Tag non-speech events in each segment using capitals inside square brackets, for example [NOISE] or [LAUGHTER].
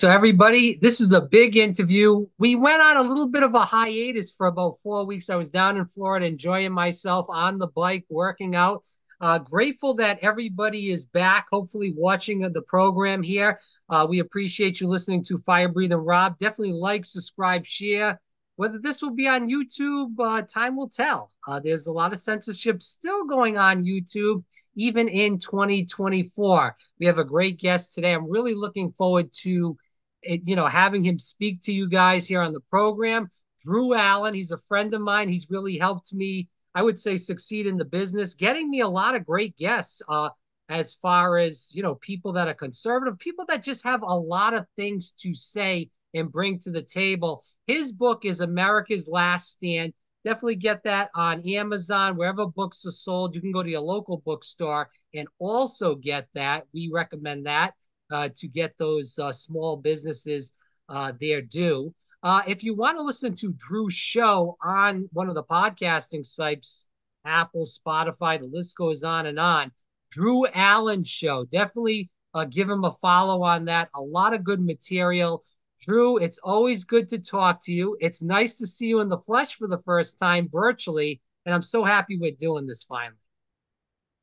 So, everybody, this is a big interview. We went on a little bit of a hiatus for about four weeks. I was down in Florida enjoying myself on the bike, working out. Uh, grateful that everybody is back, hopefully, watching the program here. Uh, we appreciate you listening to Fire Breathing Rob. Definitely like, subscribe, share. Whether this will be on YouTube, uh, time will tell. Uh, there's a lot of censorship still going on YouTube even in 2024. We have a great guest today. I'm really looking forward to it, you know, having him speak to you guys here on the program. Drew Allen, he's a friend of mine. He's really helped me, I would say, succeed in the business, getting me a lot of great guests uh, as far as, you know, people that are conservative, people that just have a lot of things to say and bring to the table. His book is America's Last Stand. Definitely get that on Amazon, wherever books are sold. You can go to your local bookstore and also get that. We recommend that to get those uh, small businesses uh, their due. Uh, if you want to listen to Drew's show on one of the podcasting sites, Apple, Spotify, the list goes on and on. Drew Allen show. Definitely uh, give him a follow on that. A lot of good material. Drew, it's always good to talk to you. It's nice to see you in the flesh for the first time virtually. And I'm so happy we're doing this finally.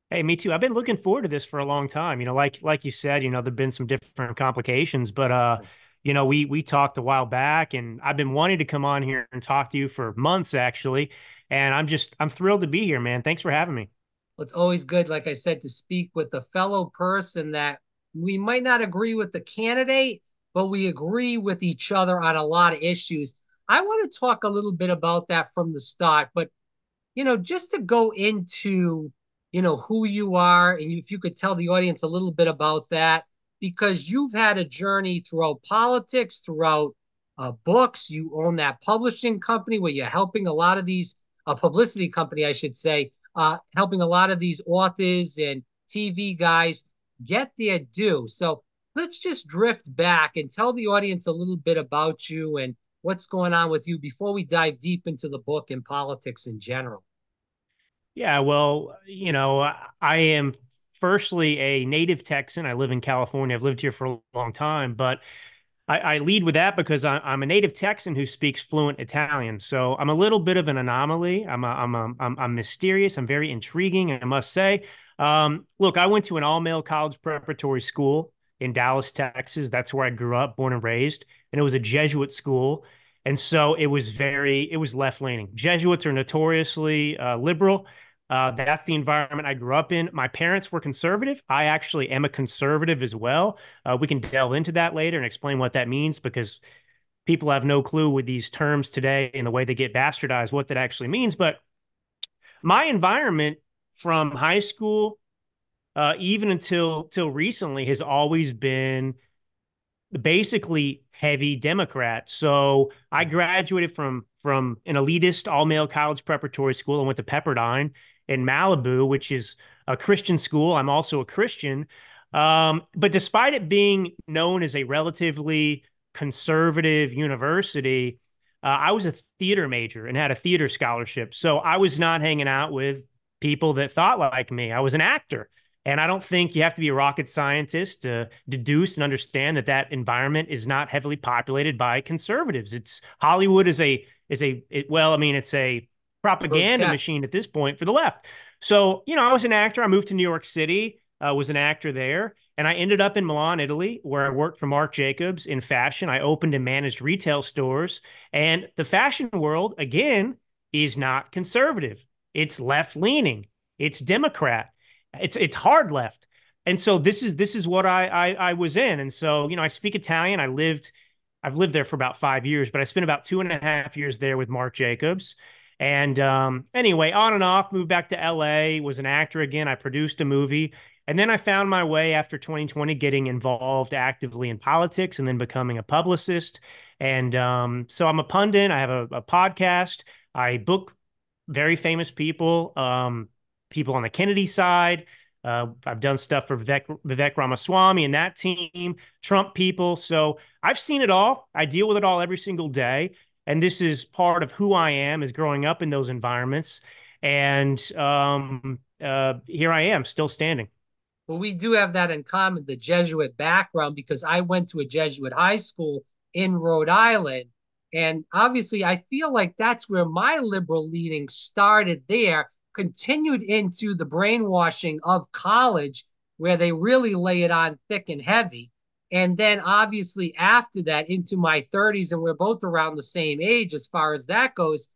Hey, me too. I've been looking forward to this for a long time. You know, like like you said, you know, there've been some different complications, but uh, you know, we we talked a while back and I've been wanting to come on here and talk to you for months actually. And I'm just I'm thrilled to be here, man. Thanks for having me. Well, it's always good, like I said, to speak with a fellow person that we might not agree with the candidate, but we agree with each other on a lot of issues. I want to talk a little bit about that from the start, but you know, just to go into you know, who you are, and if you could tell the audience a little bit about that, because you've had a journey throughout politics, throughout uh, books. You own that publishing company where you're helping a lot of these, a publicity company, I should say, uh, helping a lot of these authors and TV guys get their due. So let's just drift back and tell the audience a little bit about you and what's going on with you before we dive deep into the book and politics in general. Yeah, well, you know, I am firstly a native Texan. I live in California. I've lived here for a long time, but I, I lead with that because I, am a native Texan who speaks fluent Italian. So I'm a little bit of an anomaly. I'm a, I'm a, I'm, I'm mysterious. I'm very intriguing, I must say. Um, look, I went to an all male college preparatory school in Dallas, Texas. That's where I grew up, born and raised, and it was a Jesuit school. And so it was very, it was left leaning. Jesuits are notoriously uh, liberal. Uh, that's the environment I grew up in. My parents were conservative. I actually am a conservative as well. Uh, we can delve into that later and explain what that means because people have no clue with these terms today and the way they get bastardized what that actually means. But my environment from high school, uh, even until till recently, has always been basically heavy Democrat. So I graduated from from an elitist all male college preparatory school. and went to Pepperdine in Malibu, which is a Christian school. I'm also a Christian. Um, but despite it being known as a relatively conservative university, uh, I was a theater major and had a theater scholarship. So I was not hanging out with people that thought like me. I was an actor. And I don't think you have to be a rocket scientist to deduce and understand that that environment is not heavily populated by conservatives. It's Hollywood is a is a it, well, I mean, it's a propaganda yeah. machine at this point for the left. So, you know, I was an actor. I moved to New York City, uh, was an actor there, and I ended up in Milan, Italy, where I worked for Marc Jacobs in fashion. I opened and managed retail stores. And the fashion world, again, is not conservative. It's left leaning. It's Democrat. It's it's hard left. And so this is this is what I, I I was in. And so, you know, I speak Italian. I lived I've lived there for about five years, but I spent about two and a half years there with Marc Jacobs. And um, anyway, on and off, moved back to LA, was an actor again. I produced a movie. And then I found my way after 2020 getting involved actively in politics and then becoming a publicist. And um, so I'm a pundit. I have a, a podcast. I book very famous people, um, people on the Kennedy side. Uh, I've done stuff for Vivek, Vivek Ramaswamy and that team, Trump people. So I've seen it all. I deal with it all every single day and this is part of who I am is growing up in those environments. And um, uh, here I am, still standing. Well, we do have that in common, the Jesuit background, because I went to a Jesuit high school in Rhode Island. And obviously, I feel like that's where my liberal leaning started there, continued into the brainwashing of college, where they really lay it on thick and heavy. And then obviously after that into my 30s, and we're both around the same age as far as that goes.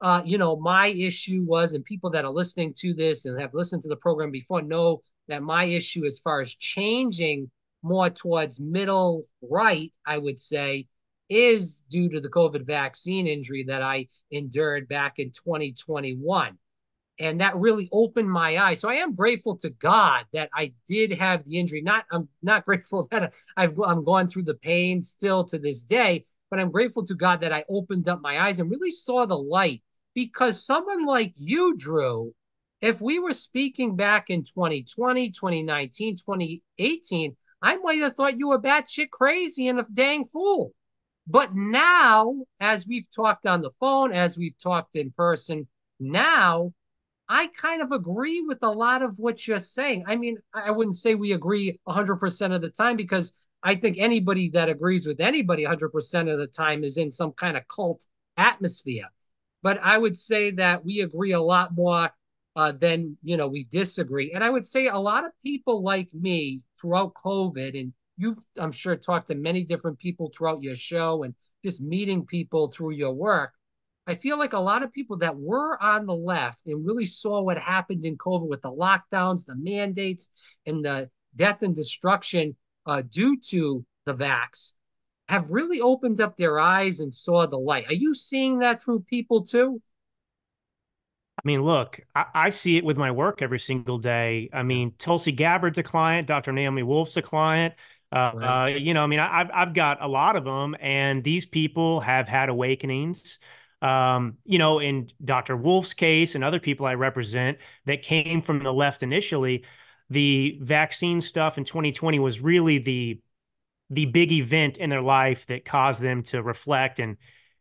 Uh, you know, my issue was, and people that are listening to this and have listened to the program before know that my issue as far as changing more towards middle right, I would say, is due to the COVID vaccine injury that I endured back in 2021 and that really opened my eyes. So I am grateful to God that I did have the injury. Not I'm not [LAUGHS] grateful that I've I'm going through the pain still to this day, but I'm grateful to God that I opened up my eyes and really saw the light. Because someone like you, Drew, if we were speaking back in 2020, 2019, 2018, I might have thought you were batshit crazy and a dang fool. But now, as we've talked on the phone, as we've talked in person, now I kind of agree with a lot of what you're saying. I mean, I wouldn't say we agree 100% of the time because I think anybody that agrees with anybody 100% of the time is in some kind of cult atmosphere. But I would say that we agree a lot more uh, than, you know, we disagree. And I would say a lot of people like me throughout COVID, and you've, I'm sure, talked to many different people throughout your show and just meeting people through your work I feel like a lot of people that were on the left and really saw what happened in COVID with the lockdowns, the mandates, and the death and destruction uh, due to the vax have really opened up their eyes and saw the light. Are you seeing that through people too? I mean, look, I, I, see it with my work every single day. I mean, Tulsi Gabbard's a client, Dr. Naomi Wolf's a client. Uh, right. uh, you know, I mean, I've I've got a lot of them, and these people have had awakenings um, you know, in Dr. Wolf's case and other people I represent that came from the left initially, the vaccine stuff in 2020 was really the the big event in their life that caused them to reflect and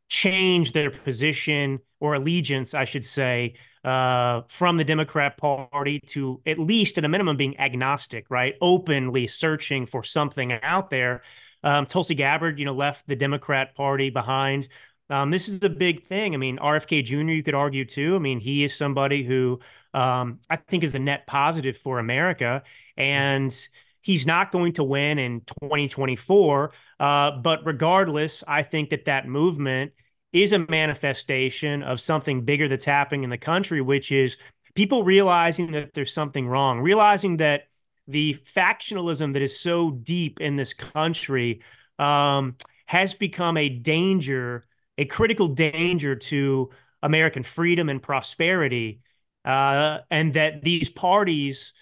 change their position or allegiance, I should say, uh, from the Democrat Party to at least at a minimum being agnostic, right? Openly searching for something out there. Um, Tulsi Gabbard, you know, left the Democrat Party behind um, this is a big thing. I mean, RFK Jr., you could argue too. I mean, he is somebody who um, I think is a net positive for America. And he's not going to win in 2024. Uh, but regardless, I think that that movement is a manifestation of something bigger that's happening in the country, which is people realizing that there's something wrong, realizing that the factionalism that is so deep in this country um, has become a danger a critical danger to American freedom and prosperity, uh, and that these parties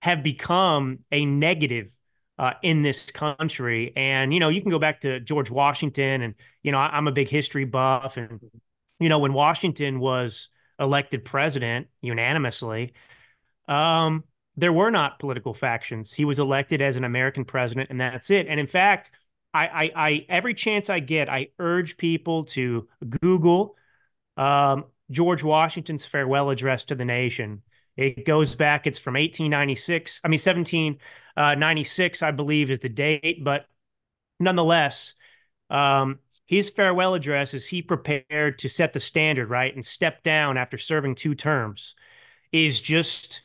have become a negative uh, in this country. And you know, you can go back to George Washington, and you know, I, am a big history buff, and you know, when Washington was elected president unanimously, um, there were not political factions. He was elected as an American president, and that's it. And in fact, I, I, I every chance I get, I urge people to Google um, George Washington's farewell address to the nation. It goes back, it's from 1896. I mean, 1796, uh, I believe, is the date. But nonetheless, um, his farewell address is he prepared to set the standard, right? And step down after serving two terms is just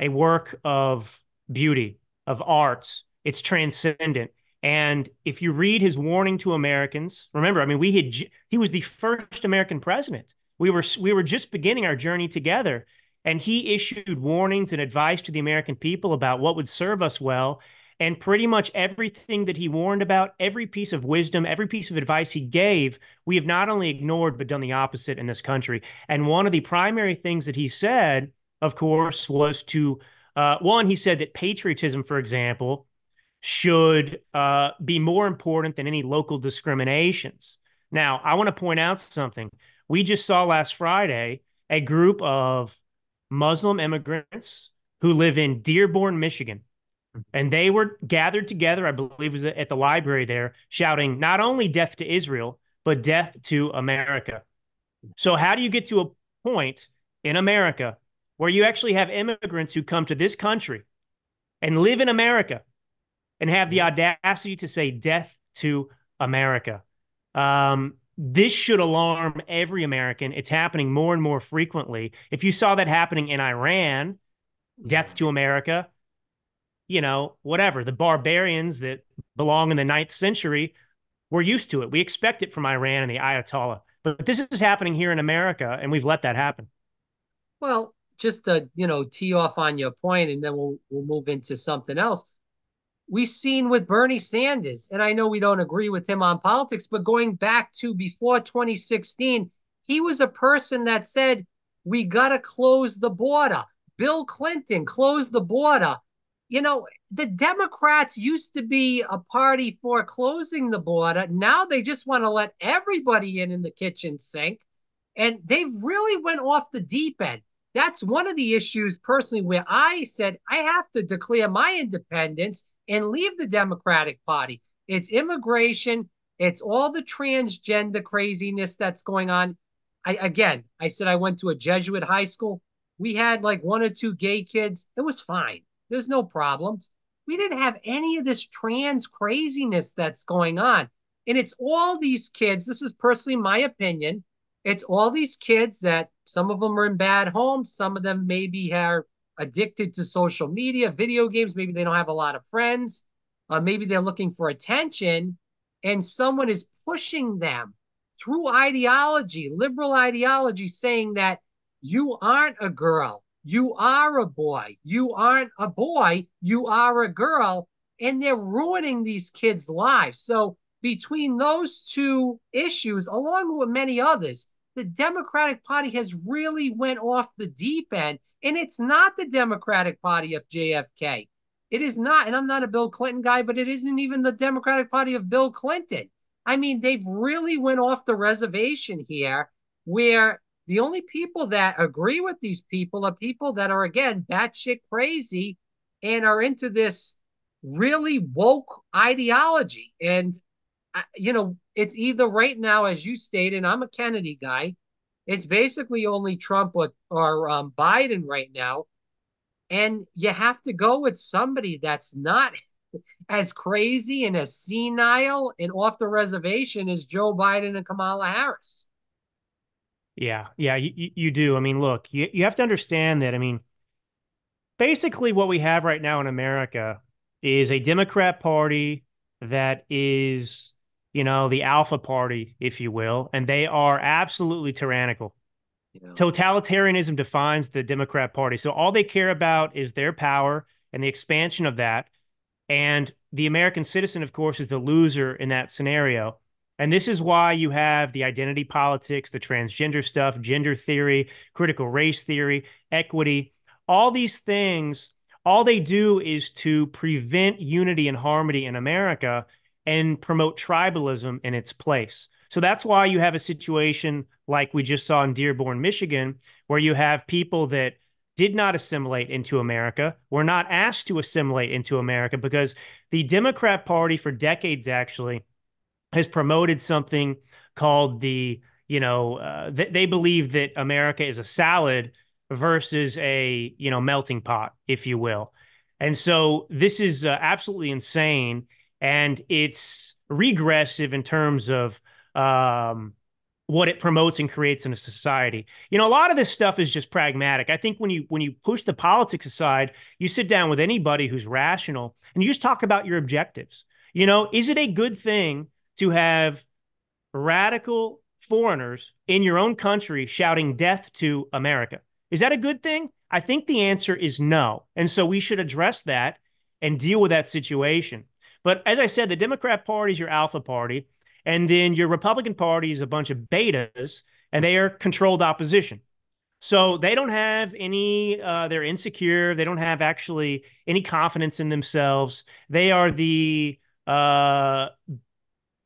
a work of beauty, of art. It's transcendent. And if you read his warning to Americans, remember, I mean, we had he was the first American president. We were we were just beginning our journey together, and he issued warnings and advice to the American people about what would serve us well. And pretty much everything that he warned about, every piece of wisdom, every piece of advice he gave, we have not only ignored but done the opposite in this country. And one of the primary things that he said, of course, was to uh, one, he said that patriotism, for example, should uh, be more important than any local discriminations. Now, I want to point out something. We just saw last Friday a group of Muslim immigrants who live in Dearborn, Michigan. And they were gathered together, I believe, was at the library there, shouting not only death to Israel, but death to America. So, how do you get to a point in America where you actually have immigrants who come to this country and live in America and have the audacity to say death to America. Um, this should alarm every American. It's happening more and more frequently. If you saw that happening in Iran, death to America, you know, whatever, the barbarians that belong in the ninth century, we're used to it. We expect it from Iran and the Ayatollah. But this is happening here in America, and we've let that happen. Well, just to, you know, tee off on your point, and then we'll we'll move into something else we've seen with Bernie Sanders, and I know we don't agree with him on politics, but going back to before 2016, he was a person that said, we got to close the border. Bill Clinton closed the border. You know, the Democrats used to be a party for closing the border. Now they just want to let everybody in in the kitchen sink. And they've really went off the deep end. That's one of the issues personally where I said I have to declare my independence and leave the Democratic Party. It's immigration, it's all the transgender craziness that's going on. I again, I said I went to a Jesuit high school. We had like one or two gay kids. It was fine. There's no problems. We didn't have any of this trans craziness that's going on. And it's all these kids. This is personally my opinion. It's all these kids that some of them are in bad homes. Some of them maybe are addicted to social media, video games. Maybe they don't have a lot of friends. Uh, maybe they're looking for attention, and someone is pushing them through ideology, liberal ideology, saying that you aren't a girl, you are a boy, you aren't a boy, you are a girl, and they're ruining these kids' lives. So, between those two issues, along with many others, the Democratic Party has really went off the deep end, and it's not the Democratic Party of JFK. It is not, and I'm not a Bill Clinton guy, but it isn't even the Democratic Party of Bill Clinton. I mean, they've really went off the reservation here, where the only people that agree with these people are people that are again batshit crazy and are into this really woke ideology. And uh, you know, it's either right now, as you stated, I'm a Kennedy guy. It's basically only Trump or, or um, Biden right now. And you have to go with somebody that's not [LAUGHS] as crazy and as senile and off the reservation as Joe Biden and Kamala Harris. Yeah, yeah, you, you do. I mean, look, you, you have to understand that. I mean, basically, what we have right now in America is a Democrat Party that is you know, the alpha party, if you will, and they are absolutely tyrannical. Yeah. Totalitarianism defines the Democrat Party. So all they care about is their power and the expansion of that. And the American citizen, of course, is the loser in that scenario. And this is why you have the identity politics, the transgender stuff, gender theory, critical race theory, equity, all these things. All they do is to prevent unity and harmony in America and promote tribalism in its place. So that's why you have a situation like we just saw in Dearborn, Michigan, where you have people that did not assimilate into America, were not asked to assimilate into America because the Democrat Party for decades actually has promoted something called the, you know, uh, th- they believe that America is a salad versus a, you know, melting pot, if you will. And so this is uh, absolutely insane and it's regressive in terms of um, what it promotes and creates in a society. You know, a lot of this stuff is just pragmatic. I think when you when you push the politics aside, you sit down with anybody who's rational and you just talk about your objectives. You know, is it a good thing to have radical foreigners in your own country shouting death to America? Is that a good thing? I think the answer is no. And so we should address that and deal with that situation. But as I said, the Democrat Party is your alpha party, and then your Republican Party is a bunch of betas, and they are controlled opposition. So they don't have any, uh, they're insecure. They don't have actually any confidence in themselves. They are the uh,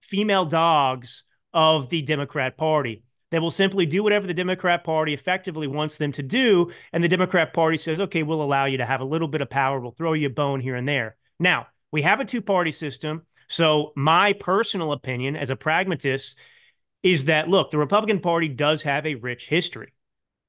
female dogs of the Democrat Party. They will simply do whatever the Democrat Party effectively wants them to do. And the Democrat Party says, okay, we'll allow you to have a little bit of power. We'll throw you a bone here and there. Now, we have a two party system. So, my personal opinion as a pragmatist is that look, the Republican Party does have a rich history.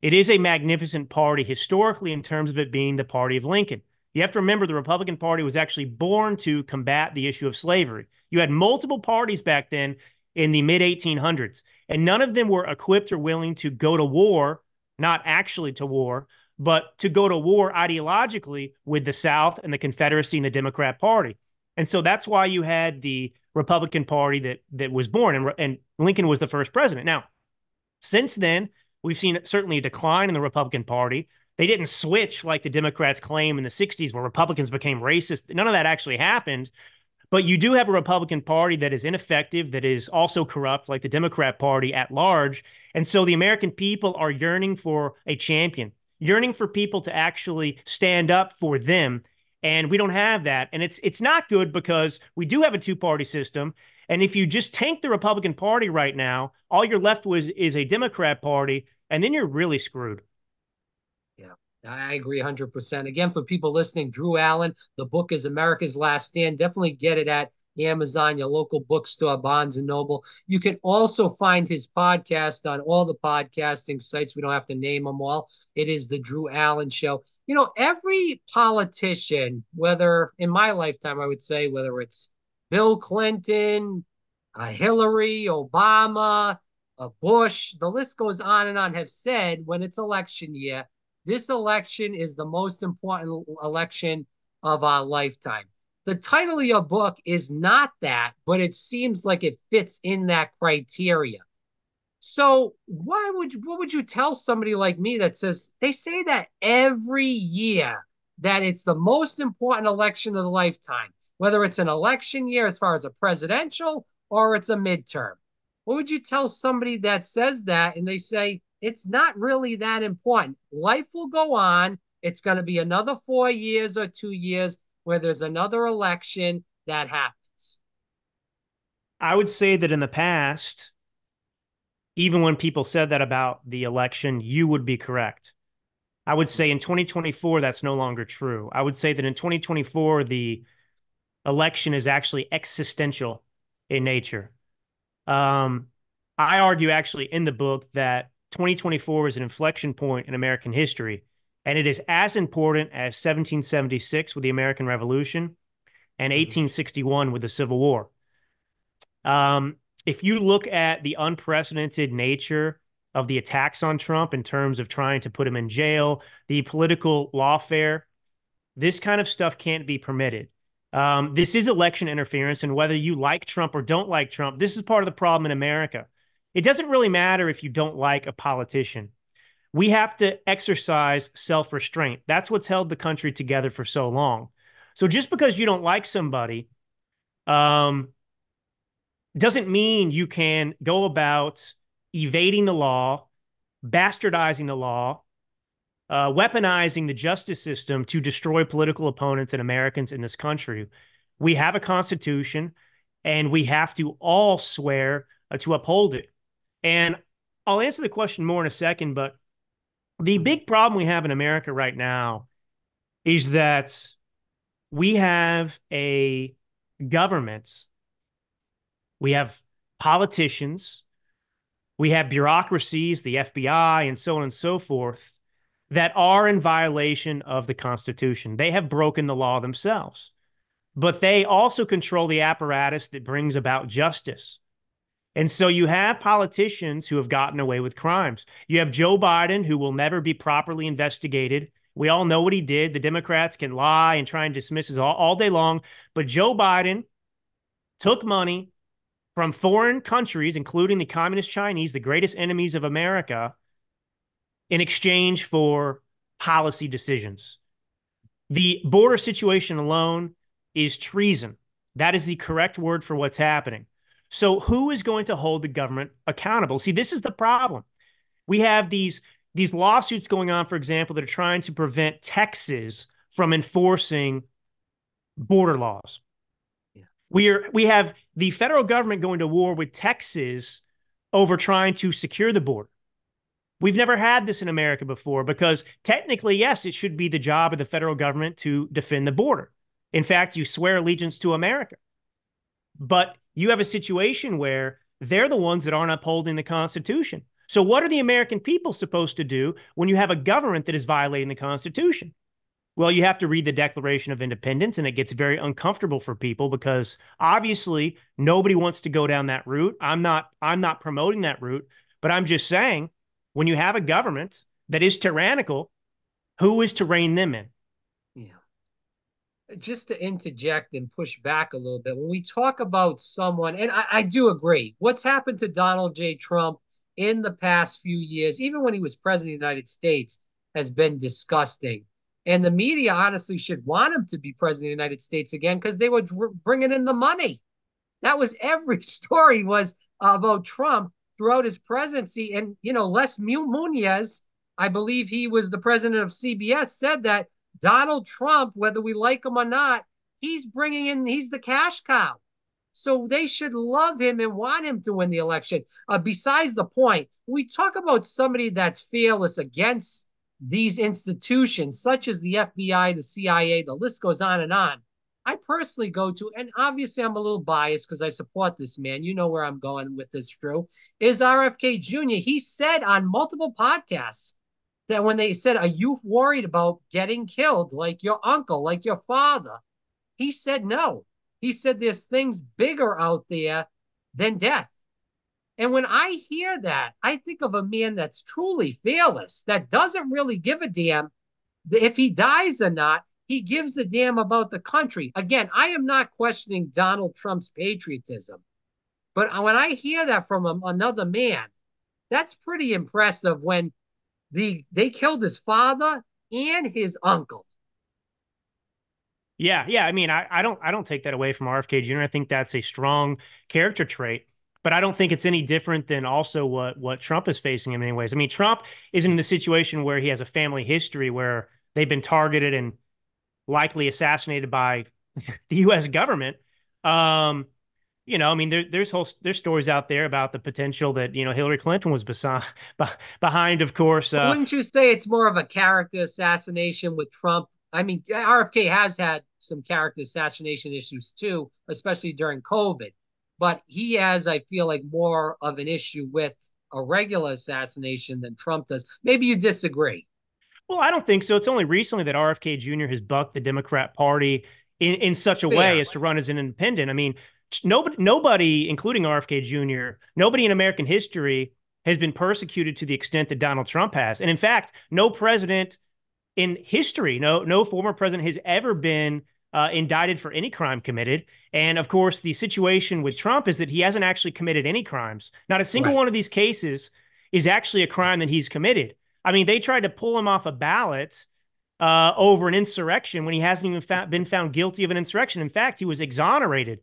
It is a magnificent party historically in terms of it being the party of Lincoln. You have to remember the Republican Party was actually born to combat the issue of slavery. You had multiple parties back then in the mid 1800s, and none of them were equipped or willing to go to war, not actually to war, but to go to war ideologically with the South and the Confederacy and the Democrat Party. And so that's why you had the Republican Party that that was born, and, and Lincoln was the first president. Now, since then, we've seen certainly a decline in the Republican Party. They didn't switch like the Democrats claim in the 60s, where Republicans became racist. None of that actually happened. But you do have a Republican Party that is ineffective, that is also corrupt, like the Democrat Party at large. And so the American people are yearning for a champion, yearning for people to actually stand up for them. And we don't have that. And it's it's not good because we do have a two-party system. And if you just tank the Republican Party right now, all you're left with is a Democrat Party, and then you're really screwed. Yeah, I agree 100%. Again, for people listening, Drew Allen, the book is America's Last Stand. Definitely get it at Amazon, your local bookstore, Barnes and Noble. You can also find his podcast on all the podcasting sites. We don't have to name them all. It is the Drew Allen Show. You know, every politician, whether in my lifetime, I would say, whether it's Bill Clinton, uh, Hillary, Obama, uh, Bush, the list goes on and on, have said when it's election year, this election is the most important election of our lifetime. The title of your book is not that, but it seems like it fits in that criteria. So why would what would you tell somebody like me that says they say that every year that it's the most important election of the lifetime, whether it's an election year as far as a presidential or it's a midterm? What would you tell somebody that says that and they say, it's not really that important. Life will go on. It's going to be another four years or two years where there's another election that happens. I would say that in the past, even when people said that about the election, you would be correct. I would say in 2024, that's no longer true. I would say that in 2024, the election is actually existential in nature. Um, I argue actually in the book that 2024 is an inflection point in American history, and it is as important as 1776 with the American Revolution and 1861 mm-hmm. with the Civil War. Um, if you look at the unprecedented nature of the attacks on Trump in terms of trying to put him in jail, the political lawfare, this kind of stuff can't be permitted. Um, this is election interference, and whether you like Trump or don't like Trump, this is part of the problem in America. It doesn't really matter if you don't like a politician. We have to exercise self restraint. That's what's held the country together for so long. So just because you don't like somebody, um, doesn't mean you can go about evading the law, bastardizing the law, uh, weaponizing the justice system to destroy political opponents and Americans in this country. We have a constitution, and we have to all swear uh, to uphold it. And I'll answer the question more in a second, but the mm-hmm. big problem we have in America right now is that we have a government, we have politicians, we have bureaucracies, the FBI, and so on and so forth, that are in violation of the Constitution. They have broken the law themselves, but they also control the apparatus that brings about justice. And so you have politicians who have gotten away with crimes. You have Joe Biden, who will never be properly investigated. We all know what he did. The Democrats can lie and try and dismiss us all, all day long. But Joe Biden took money from foreign countries, including the communist Chinese, the greatest enemies of America, in exchange for policy decisions. The border situation alone is treason. That is the correct word for what's happening. So who is going to hold the government accountable? See, this is the problem. We have these these lawsuits going on, for example, that are trying to prevent Texas from enforcing border laws. Yeah. We are we have the federal government going to war with Texas over trying to secure the border. We've never had this in America before because technically, yes, it should be the job of the federal government to defend the border. In fact, you swear allegiance to America. But you have a situation where they're the ones that aren't upholding the Constitution. So, what are the American people supposed to do when you have a government that is violating the Constitution? Well, you have to read the Declaration of Independence, and it gets very uncomfortable for people because obviously nobody wants to go down that route. I'm not I'm not promoting that route, but I'm just saying when you have a government that is tyrannical, who is to rein them in? Just to interject and push back a little bit, when we talk about someone, and I, I do agree, what's happened to Donald J. Trump in the past few years, even when he was president of the United States, has been disgusting and the media honestly should want him to be president of the United States again because they were dr- bringing in the money. That was [LAUGHS] every story was about Trump throughout his presidency. And, you know, Les Moonves, I believe he was the president of CBS, said that Donald Trump, whether we like him or not, he's bringing in, he's the cash cow. So they should love him and want him to win the election. Uh, besides the point, we talk about somebody that's fearless against these institutions, such as the FBI, the CIA, the list goes on and on. I personally go to, and obviously I'm a little biased because I support this man. You know where I'm going with this, Drew. Is RFK Jr. He said on multiple podcasts that when they said, Are you worried about getting killed like your uncle, like your father? He said, No. He said, There's things bigger out there than death. And when I hear that, I think of a man that's truly fearless, that doesn't really give a damn if he dies or not. He gives a damn about the country. Again, I am not questioning Donald Trump's patriotism, but when I hear that from a, another man, that's pretty impressive. When the they killed his father and his uncle. Yeah, yeah. I mean, I, I don't I don't take that away from RFK Jr. I think that's a strong character trait but I don't think it's any different than also what what Trump is facing in many ways. I mean, Trump isn't in the situation where he has a family history where they've been targeted and likely assassinated by [LAUGHS] the U.S. government. Um, you know, I mean, there, there's whole there's stories out there about the potential that you know Hillary Clinton was beside, [LAUGHS] behind, of course. Uh, Wouldn't you say it's more of a character assassination with Trump? I mean, RFK has had some character assassination issues too, especially during COVID but he has, I feel like, more of an issue with a regular assassination than Trump does. Maybe you disagree. Well, I don't think so. It's only recently that RFK Jr. has bucked the Democrat Party in, in such a way as to run as an independent. I mean, nobody, nobody, including RFK Jr., nobody in American history has been persecuted to the extent that Donald Trump has. And in fact, no president in history, no no former president has ever been uh, indicted for any crime committed. And of course, the situation with Trump is that he hasn't actually committed any crimes. Not a single right. one of these cases is actually a crime that he's committed. I mean, they tried to pull him off a ballot uh, over an insurrection when he hasn't even fa- been found guilty of an insurrection. In fact, he was exonerated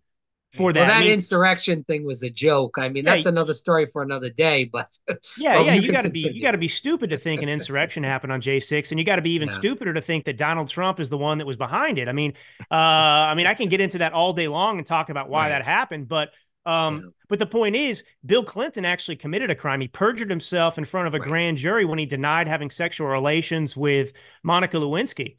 for that. Well, that I mean, insurrection thing was a joke. I mean, that's another story for another day. [LAUGHS] But yeah, well, yeah, you got to be you got to be stupid to think an [LAUGHS] insurrection happened on J six, and you got to be even yeah. stupider to think that Donald Trump is the one that was behind it. I mean, uh, I mean, I can get into that all day long and talk about why right. that happened, but. Um, yeah. But the point is, Bill Clinton actually committed a crime. He perjured himself in front of a right. grand jury when he denied having sexual relations with Monica Lewinsky.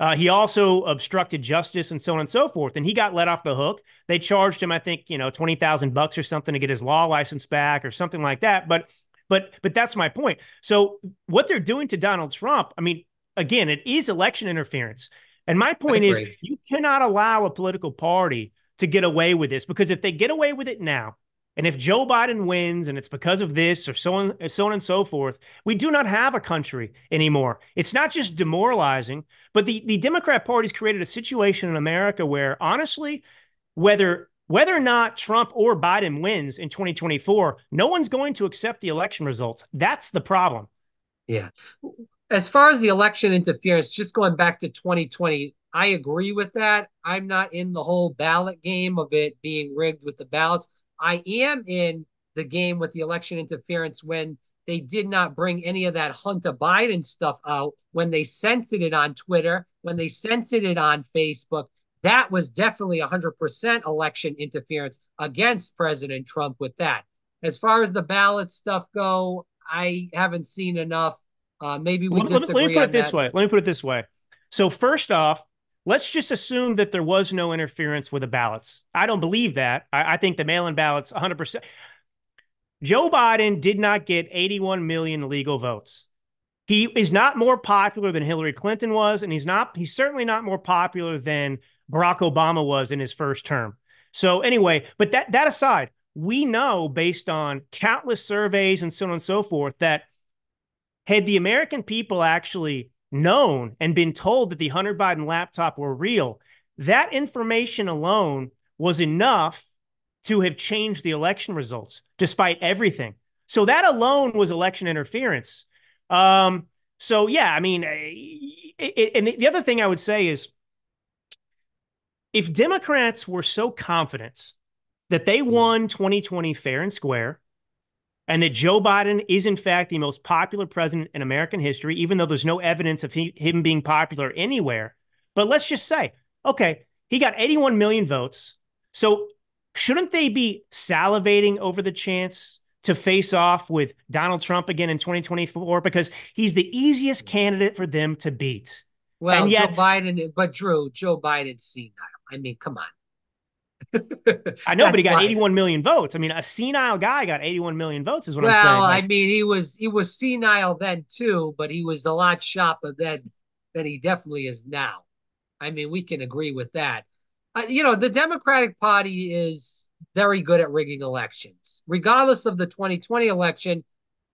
Uh, he also obstructed justice and so on and so forth. And he got let off the hook. They charged him, I think, you know, 20,000 bucks or something to get his law license back or something like that. But, but, but that's my point. So what they're doing to Donald Trump, I mean, again, it is election interference. And my point is you cannot allow a political party to get away with this because if they get away with it now, and if Joe Biden wins and it's because of this or so on, so on and so forth, we do not have a country anymore. It's not just demoralizing, but the, the Democrat Party's created a situation in America where honestly, whether whether or not Trump or Biden wins in 2024, no one's going to accept the election results. That's the problem. Yeah. As far as the election interference, just going back to 2020, I agree with that. I'm not in the whole ballot game of it being rigged with the ballots. I am in the game with the election interference when they did not bring any of that Hunter Biden stuff out, when they censored it on Twitter, when they censored it on Facebook. That was definitely 100% election interference against President Trump with that. As far as the ballot stuff go, I haven't seen enough. Uh, maybe we let, disagree. Let me put it this that. way. Let me put it this way. So first off, let's just assume that there was no interference with the ballots. I don't believe that. I, I think the mail in ballots 100%. Joe Biden did not get 81 million legal votes. He is not more popular than Hillary Clinton was, and he's not. He's certainly not more popular than Barack Obama was in his first term. So anyway, but that that aside, we know based on countless surveys and so on and so forth that had the American people actually known and been told that the Hunter Biden laptop were real, that information alone was enough to have changed the election results, despite everything. So that alone was election interference. Um, so yeah, I mean, it, it, and the other thing I would say is, if Democrats were so confident that they won 2020 fair and square, and that Joe Biden is, in fact, the most popular president in American history, even though there's no evidence of he, him being popular anywhere. But let's just say, okay, he got 81 million votes. So shouldn't they be salivating over the chance to face off with Donald Trump again in 2024? Because he's the easiest candidate for them to beat. Well, and yet, Joe Biden, but Drew, Joe Biden's senile. I mean, come on. I know, but he got right. 81 million votes. I mean, a senile guy got 81 million votes, is what well, I'm saying. Well, I mean, he was he was senile then too, but he was a lot sharper then than he definitely is now. I mean, we can agree with that. Uh, you know, the Democratic Party is very good at rigging elections, regardless of the 2020 election.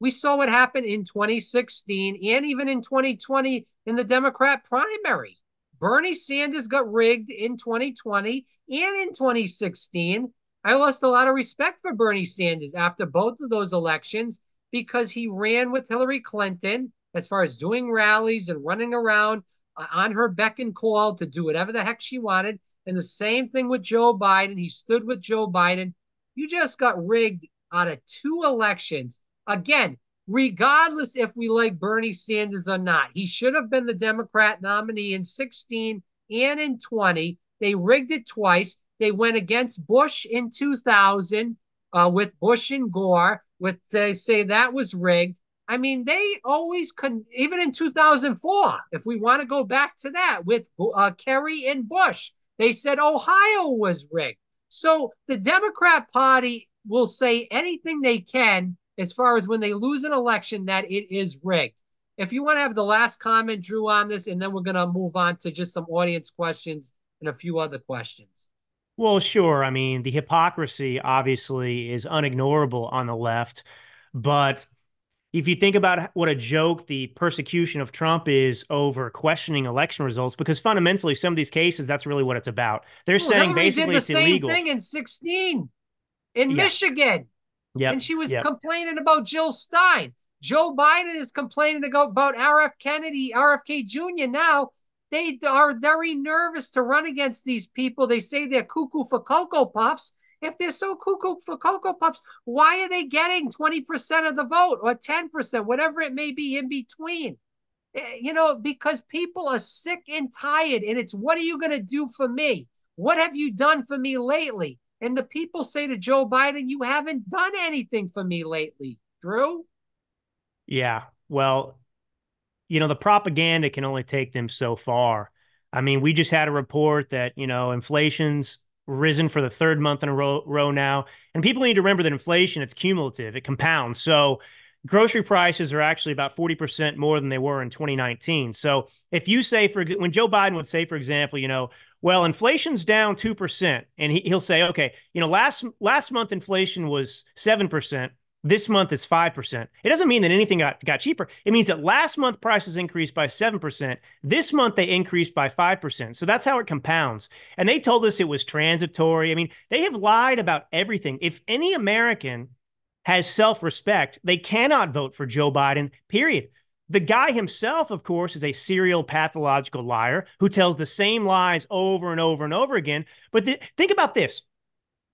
We saw what happened in 2016 and even in 2020 in the Democrat primary. Bernie Sanders got rigged in 2020 and in 2016. I lost a lot of respect for Bernie Sanders after both of those elections because he ran with Hillary Clinton as far as doing rallies and running around uh, on her beck and call to do whatever the heck she wanted. And the same thing with Joe Biden. He stood with Joe Biden. You just got rigged out of two elections. Again, regardless if we like Bernie Sanders or not. He should have been the Democrat nominee in 16 and in 20. They rigged it twice. They went against Bush in 2000 uh, with Bush and Gore, with they say that was rigged. I mean, they always could, even in 2004, if we want to go back to that with uh, Kerry and Bush, they said Ohio was rigged. So the Democrat Party will say anything they can as far as when they lose an election that it is rigged. If you want to have the last comment, Drew, on this, and then we're going to move on to just some audience questions and a few other questions. Well, sure. I mean, the hypocrisy obviously is unignorable on the left. But if you think about what a joke the persecution of Trump is over questioning election results, because fundamentally, some of these cases, that's really what it's about. They're well, saying Hillary basically did the it's same illegal. thing in 16 in yeah. Michigan. Yep. And she was yep. complaining about Jill Stein. Joe Biden is complaining about RF Kennedy, RFK Jr. Now they are very nervous to run against these people. They say they're cuckoo for Cocoa Puffs. If they're so cuckoo for Cocoa Puffs, why are they getting 20% of the vote or 10%, whatever it may be in between? Eh, you know, because people are sick and tired, and it's what are you going to do for me? What have you done for me lately? And the people say to Joe Biden, You haven't done anything for me lately, Drew. Yeah. Well, you know, the propaganda can only take them so far. I mean, we just had a report that, you know, inflation's risen for the third month in a row, row now. And people need to remember that inflation, it's cumulative, it compounds. So grocery prices are actually about 40% more than they were in 2019. So if you say, for when Joe Biden would say, for example, you know, well, inflation's down 2%. And he, he'll say, okay, you know, last last month inflation was 7%. This month is 5%. It doesn't mean that anything got, got cheaper. It means that last month prices increased by 7%. This month they increased by 5%. So that's how it compounds. And they told us it was transitory. I mean, they have lied about everything. If any American has self respect, they cannot vote for Joe Biden, period. The guy himself, of course, is a serial pathological liar who tells the same lies over and over and over again. But th- think about this.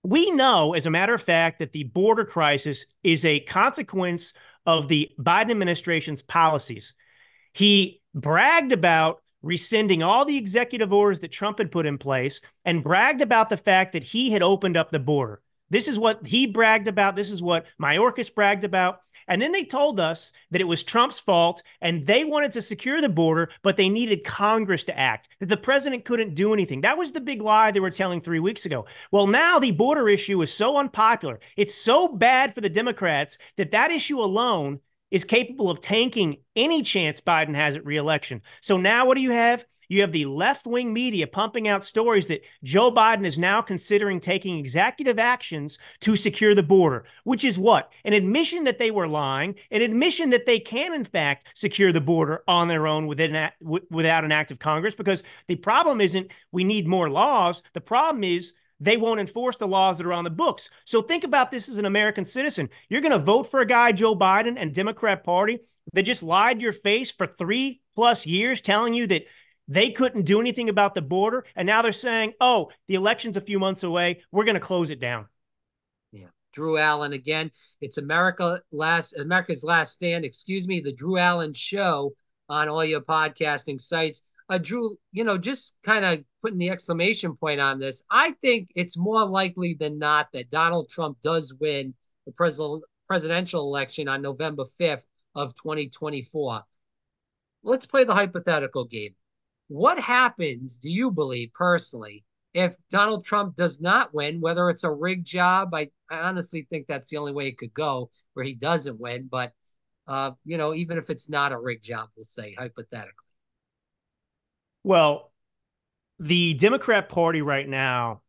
We know, as a matter of fact, that the border crisis is a consequence of the Biden administration's policies. He bragged about rescinding all the executive orders that Trump had put in place and bragged about the fact that he had opened up the border. This is what he bragged about. This is what Mayorkas bragged about. And then they told us that it was Trump's fault and they wanted to secure the border, but they needed Congress to act, that the president couldn't do anything. That was the big lie they were telling three weeks ago. Well, now the border issue is so unpopular. It's so bad for the Democrats that that issue alone is capable of tanking any chance Biden has at reelection. So now what do you have? You have the left wing media pumping out stories that Joe Biden is now considering taking executive actions to secure the border, which is what? An admission that they were lying, an admission that they can, in fact, secure the border on their own within, without an act of Congress. Because the problem isn't we need more laws. The problem is they won't enforce the laws that are on the books. So think about this as an American citizen. You're going to vote for a guy, Joe Biden and Democrat Party, that just lied to your face for three plus years, telling you that they couldn't do anything about the border. And now they're saying, oh, the election's a few months away. We're going to close it down. Yeah. Drew Allen again. It's America last America's last stand. Excuse me, the Drew Allen show on all your podcasting sites. Uh, Drew, you know, just kind of putting the exclamation point on this. I think it's more likely than not that Donald Trump does win the president presidential election on November 5th of 2024. Let's play the hypothetical game. What happens, do you believe personally, if Donald Trump does not win, whether it's a rigged job? I, I honestly think that's the only way it could go where he doesn't win. But, uh, you know, even if it's not a rigged job, we'll say hypothetically. Well, the Democrat Party right now,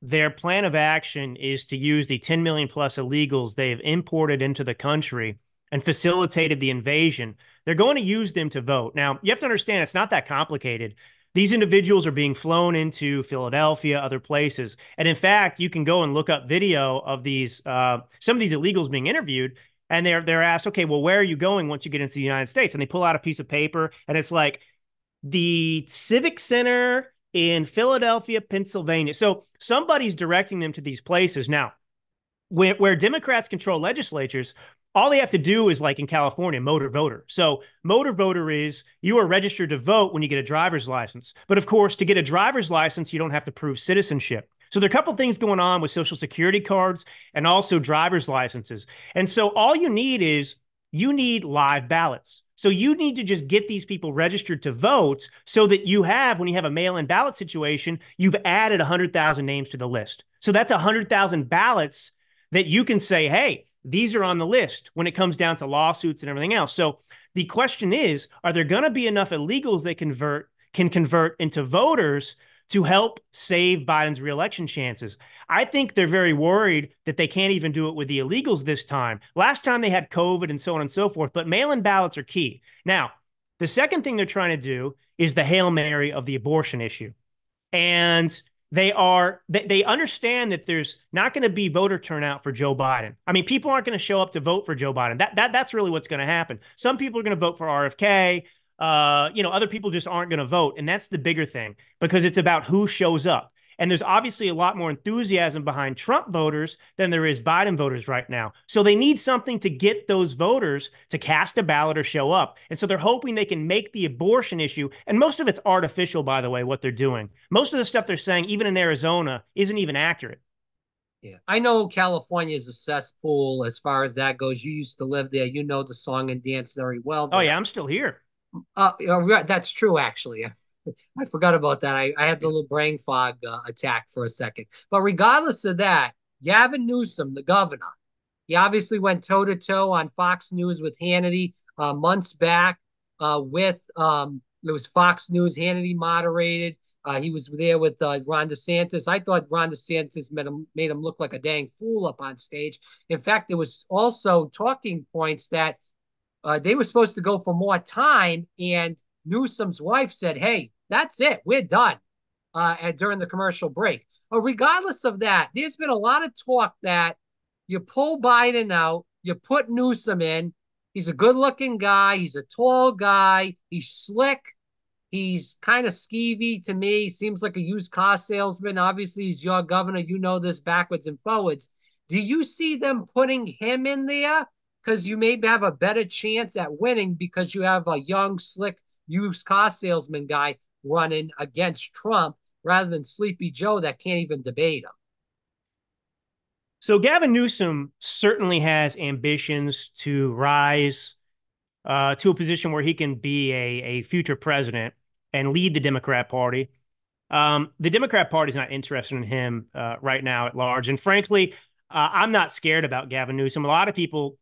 their plan of action is to use the 10 million plus illegals they have imported into the country and facilitated the invasion, they're going to use them to vote. Now, you have to understand it's not that complicated. These individuals are being flown into Philadelphia, other places. And in fact, you can go and look up video of these, uh, some of these illegals being interviewed. And they're, they're asked, okay, well, where are you going once you get into the United States? And they pull out a piece of paper and it's like the Civic Center in Philadelphia, Pennsylvania. So somebody's directing them to these places. Now, where, where Democrats control legislatures, all they have to do is like in California, motor voter. So motor voter is you are registered to vote when you get a driver's license. But of course, to get a driver's license, you don't have to prove citizenship. So there are a couple things going on with social security cards and also driver's licenses. And so all you need is you need live ballots. So you need to just get these people registered to vote so that you have, when you have a mail-in ballot situation, you've added 100,000 names to the list. So that's 100,000 ballots that you can say, hey, these are on the list when it comes down to lawsuits and everything else. So the question is, are there going to be enough illegals that convert can convert into voters to help save Biden's reelection chances? I think they're very worried that they can't even do it with the illegals this time. Last time they had COVID and so on and so forth, but mail-in ballots are key. Now, the second thing they're trying to do is the Hail Mary of the abortion issue. And they are they, they understand that there's not going to be voter turnout for Joe Biden. I mean, people aren't going to show up to vote for Joe Biden. That that that's really what's going to happen. Some people are going to vote for RFK. Uh, you know, other people just aren't going to vote, and that's the bigger thing because it's about who shows up. And there's obviously a lot more enthusiasm behind Trump voters than there is Biden voters right now. So they need something to get those voters to cast a ballot or show up. And so they're hoping they can make the abortion issue, and most of it's artificial, by the way, what they're doing. Most of the stuff they're saying, even in Arizona, isn't even accurate. Yeah, I know California is a cesspool as far as that goes. You used to live there. You know the song and dance very well. There. Oh yeah, I'm still here. Uh, that's true, actually. [LAUGHS] [LAUGHS] I forgot about that. I, I had the little brain fog uh, attack for a second. But regardless of that, Gavin Newsom, the governor, he obviously went toe to toe on Fox News with Hannity uh, months back. Uh, with um, it was Fox News. Hannity moderated. Uh, he was there with uh, Ron DeSantis. I thought Ron DeSantis made him made him look like a dang fool up on stage. In fact, there was also talking points that uh, they were supposed to go for more time, and Newsom's wife said, "Hey, that's it. We're done uh, during the commercial break. But regardless of that, there's been a lot of talk that you pull Biden out, you put Newsom in. He's a good looking guy. He's a tall guy. He's slick. He's kind of skeevy to me. Seems like a used car salesman. Obviously, he's your governor. You know this backwards and forwards. Do you see them putting him in there? Because you maybe have a better chance at winning because you have a young, slick used car salesman guy running against Trump rather than Sleepy Joe that can't even debate him. So Gavin Newsom certainly has ambitions to rise uh, to a position where he can be a, a future president and lead the Democrat Party. Um, the Democrat Party is not interested in him uh, right now at large, and frankly, uh, I'm not scared about Gavin Newsom. A lot of people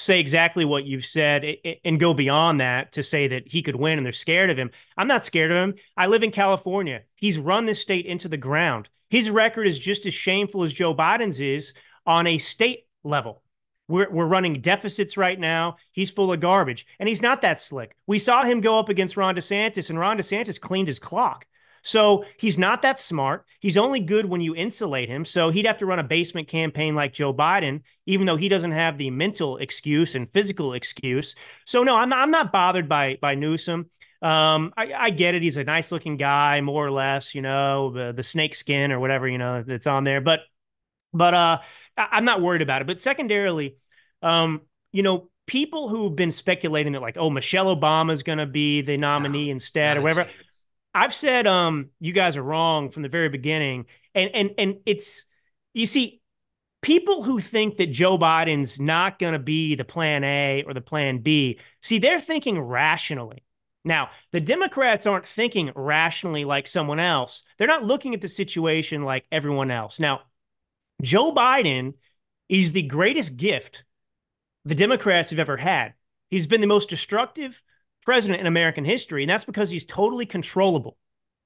say exactly what you've said and go beyond that to say that he could win and they're scared of him. I'm not scared of him. I live in California. He's run this state into the ground. His record is just as shameful as Joe Biden's is on a state level. We're, we're running deficits right now. He's full of garbage, and he's not that slick. We saw him go up against Ron DeSantis, and Ron DeSantis cleaned his clock. So he's not that smart. He's only good when you insulate him. So he'd have to run a basement campaign like Joe Biden, even though he doesn't have the mental excuse and physical excuse. So no, I'm not, I'm not bothered by by Newsom. Um, I, I, get it. He's a nice looking guy, more or less, you know, the, the snake skin or whatever, you know, that's on there. But but uh, I, am not worried about it. But secondarily, um, you know, people who've been speculating that like, oh, Michelle Obama is going to be the nominee no, instead or whatever. I've said um you guys are wrong from the very beginning. And and and it's you see people who think that Joe Biden's not going to be the plan A or the plan B, see they're thinking rationally. Now, the Democrats aren't thinking rationally like someone else. They're not looking at the situation like everyone else. Now, Joe Biden is the greatest gift the Democrats have ever had. He's been the most destructive president in American history. And that's because he's totally controllable,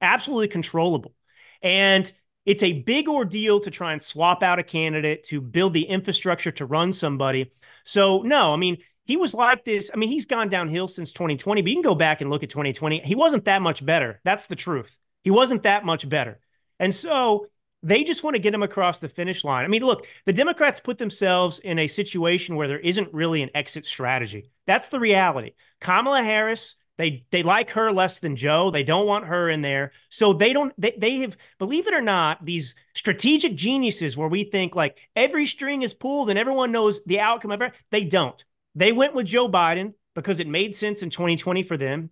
absolutely controllable. And it's a big ordeal to try and swap out a candidate to build the infrastructure to run somebody. So, no, I mean, he was like this. I mean, he's gone downhill since 2020, but you can go back and look at 2020. He wasn't that much better. That's the truth. He wasn't that much better. And so they just want to get him across the finish line. I mean, look, the Democrats put themselves in a situation where there isn't really an exit strategy. That's the reality. Kamala Harris, they they like her less than Joe. They don't want her in there. So they don't they, they have believe it or not, these strategic geniuses where we think like every string is pulled and everyone knows the outcome of it. They don't. They went with Joe Biden because it made sense in 2020 for them.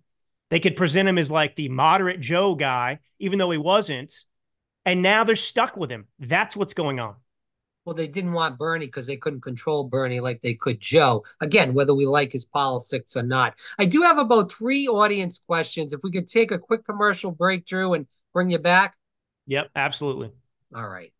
They could present him as like the moderate Joe guy, even though he wasn't and now they're stuck with him. That's what's going on. Well, they didn't want Bernie because they couldn't control Bernie like they could Joe. Again, whether we like his politics or not. I do have about three audience questions. If we could take a quick commercial break, Drew, and bring you back. Yep, absolutely. All right.